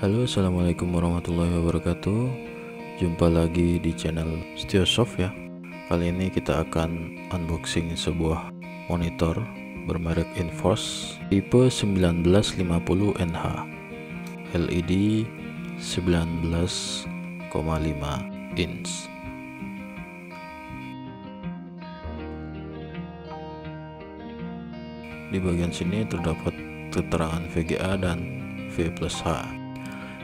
Halo assalamualaikum warahmatullahi wabarakatuh. Jumpa lagi di channel Stiosoft ya. Kali ini kita akan unboxing sebuah monitor bermerek Inforce tipe 1950NH LED 19,5 inch. Di bagian sini terdapat keterangan VGA dan V plus H.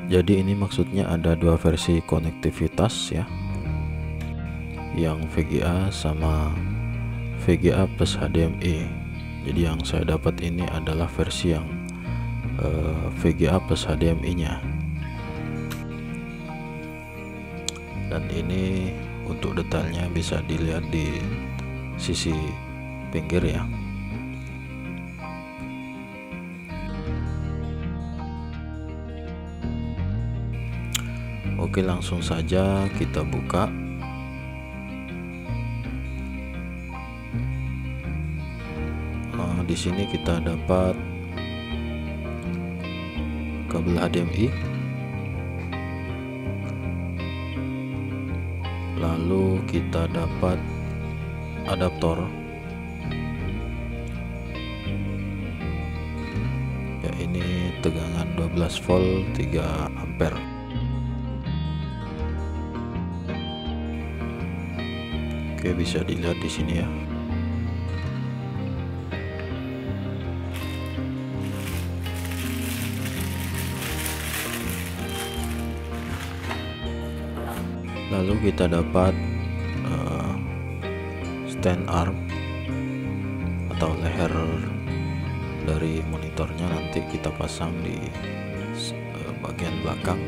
Jadi ini maksudnya ada dua versi konektivitas ya. Yang VGA sama VGA plus HDMI. Jadi yang saya dapat ini adalah versi yang uh, VGA plus HDMI-nya. Dan ini untuk detailnya bisa dilihat di sisi pinggir ya. Oke langsung saja kita buka. Nah, di sini kita dapat kabel HDMI lalu kita dapat adaptor ya ini tegangan 12 volt 3 ampere Oke, bisa dilihat di sini ya. Lalu kita dapat uh, stand arm atau leher dari monitornya nanti kita pasang di uh, bagian belakang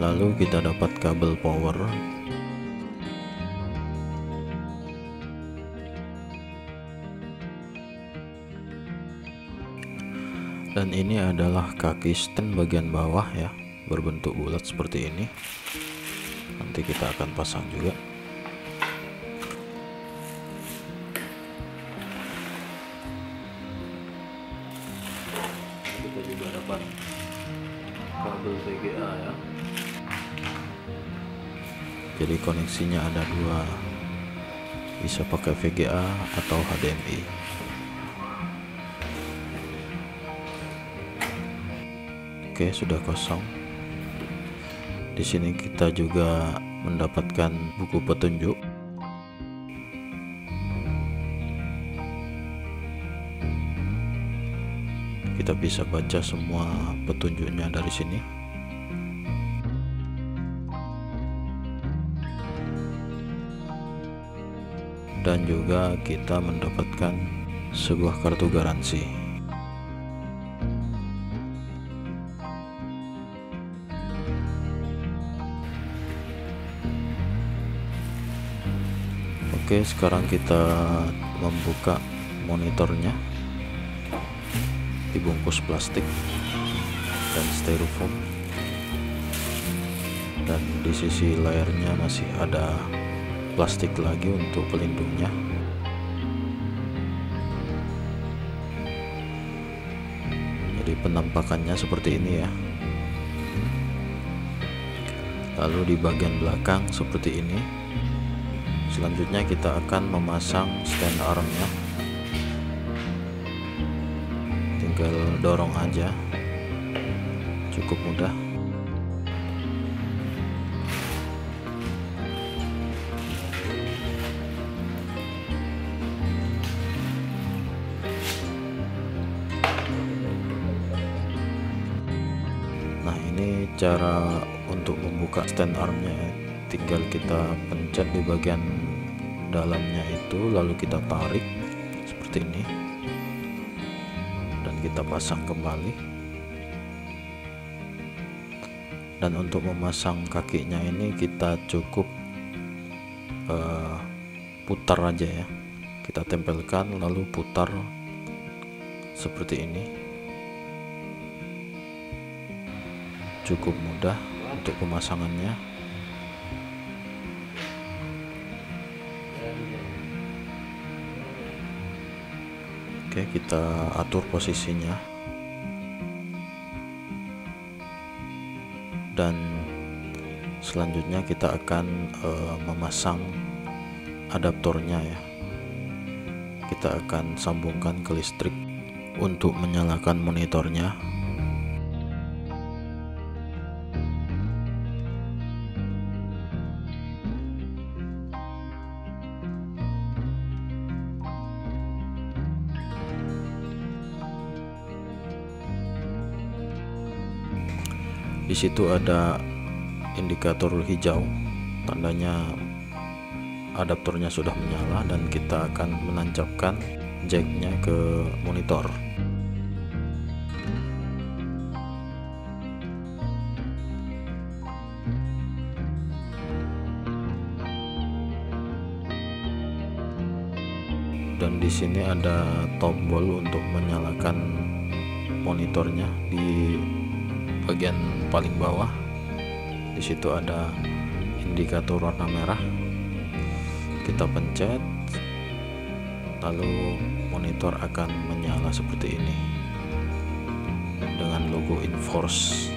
lalu kita dapat kabel power. Dan ini adalah kaki stand bagian bawah ya berbentuk bulat seperti ini. Nanti kita akan pasang juga. Kita juga dapat kabel VGA ya jadi koneksinya ada dua. Bisa pakai VGA atau HDMI oke sudah kosong. Di sini kita juga mendapatkan buku petunjuk. Kita bisa baca semua petunjuknya dari sini dan juga kita mendapatkan sebuah kartu garansi. Oke sekarang kita membuka monitornya. Dibungkus plastik dan styrofoam. Dan di sisi layarnya masih ada plastik lagi untuk pelindungnya. Jadi penampakannya seperti ini ya. Lalu di bagian belakang seperti ini. Selanjutnya kita akan memasang stand armnya. Tinggal dorong aja. Cukup mudah cara untuk membuka stand armnya. Tinggal kita pencet di bagian dalamnya itu lalu kita tarik seperti ini. Dan kita pasang kembali. Dan untuk memasang kakinya ini kita cukup uh, putar aja ya. Kita tempelkan lalu putar seperti ini cukup mudah untuk pemasangannya. Oke kita atur posisinya. Dan selanjutnya kita akan uh, memasang adaptornya ya. Kita akan sambungkan ke listrik untuk menyalakan monitornya. Di situ ada indikator hijau. Tandanya adaptornya sudah menyala dan kita akan menancapkan jacknya ke monitor. Dan di sini ada tombol untuk menyalakan monitornya di bagian paling bawah. Di situ ada indikator warna merah. Kita pencet lalu monitor akan menyala seperti ini dengan logo Inforce.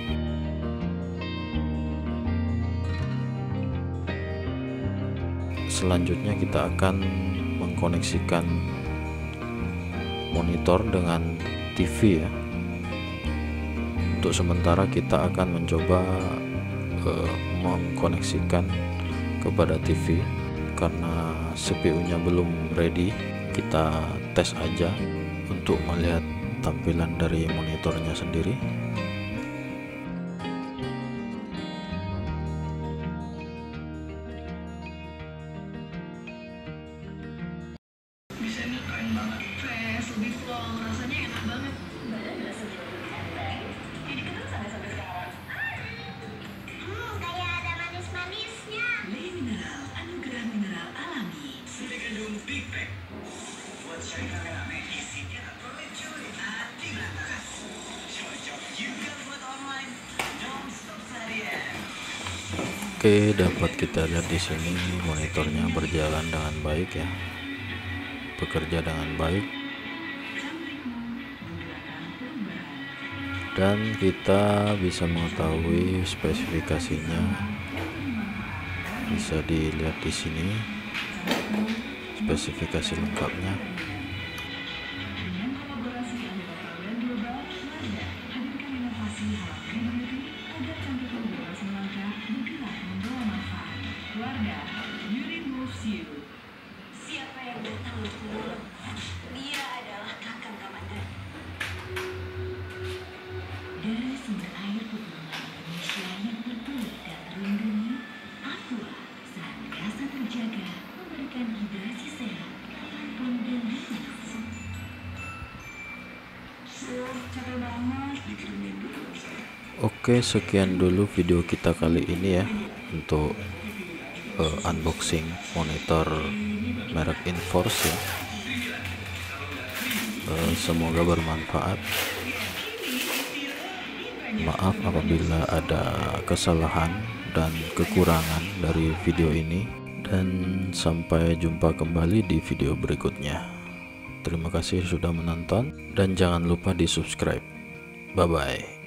Selanjutnya kita akan mengkoneksikan monitor dengan TV ya untuk sementara kita akan mencoba uh, mengkoneksikan kepada TV karena CPU-nya belum ready kita tes aja untuk melihat tampilan dari monitornya sendiri. Keren banget. Fresh lebih rasanya enak banget Oke dapat kita lihat di sini monitornya berjalan dengan baik ya. Bekerja dengan baik. Dan kita bisa mengetahui spesifikasinya. Bisa dilihat di sini spesifikasi lengkapnya Oke sekian dulu video kita kali ini ya untuk uh, unboxing monitor merek Inforce ya. Uh, semoga bermanfaat. Maaf apabila ada kesalahan dan kekurangan dari video ini dan sampai jumpa kembali di video berikutnya. Terima kasih sudah menonton dan jangan lupa di subscribe bye bye